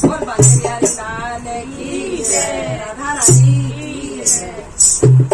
Bhagavan, Bhagavan, Bhagavan, Bhagavan, Bhagavan, Bhagavan, Bhagavan,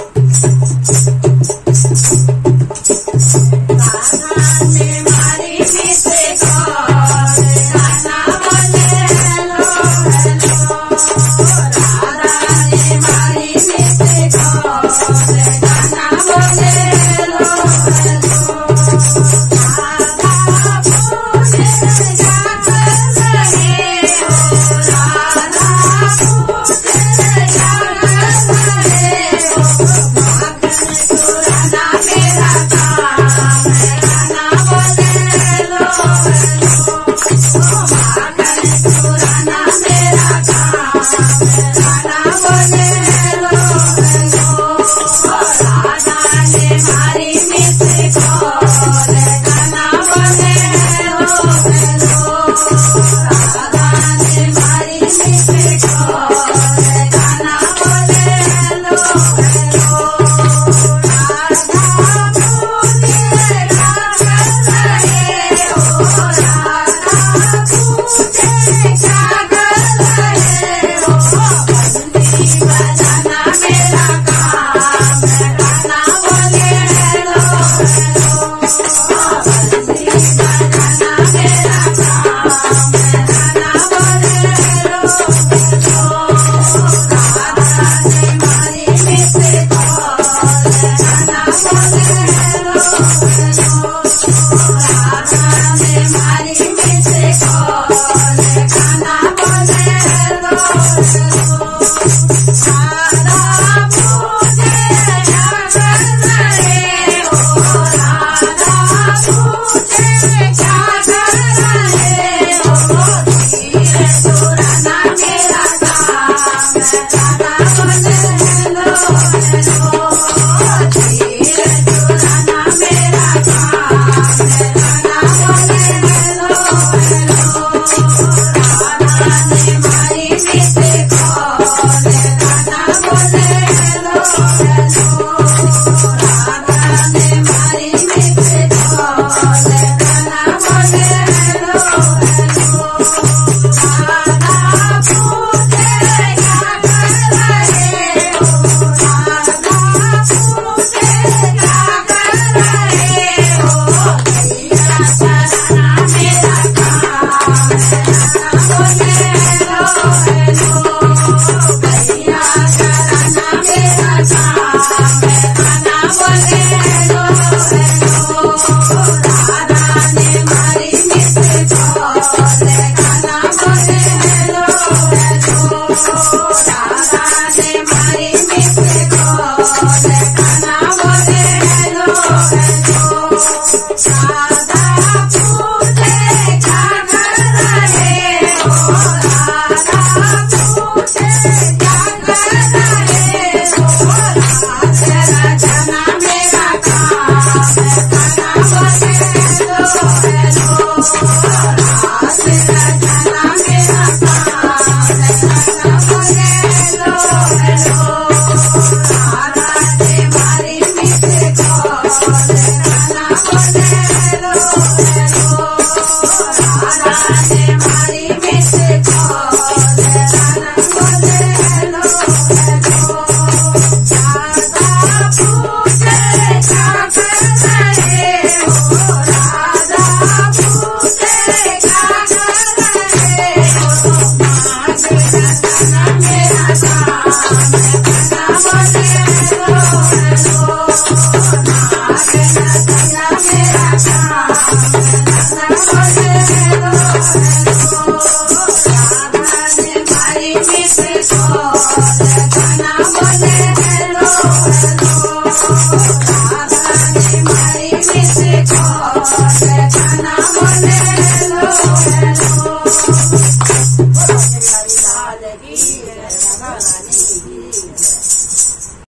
Senhor. ना बोले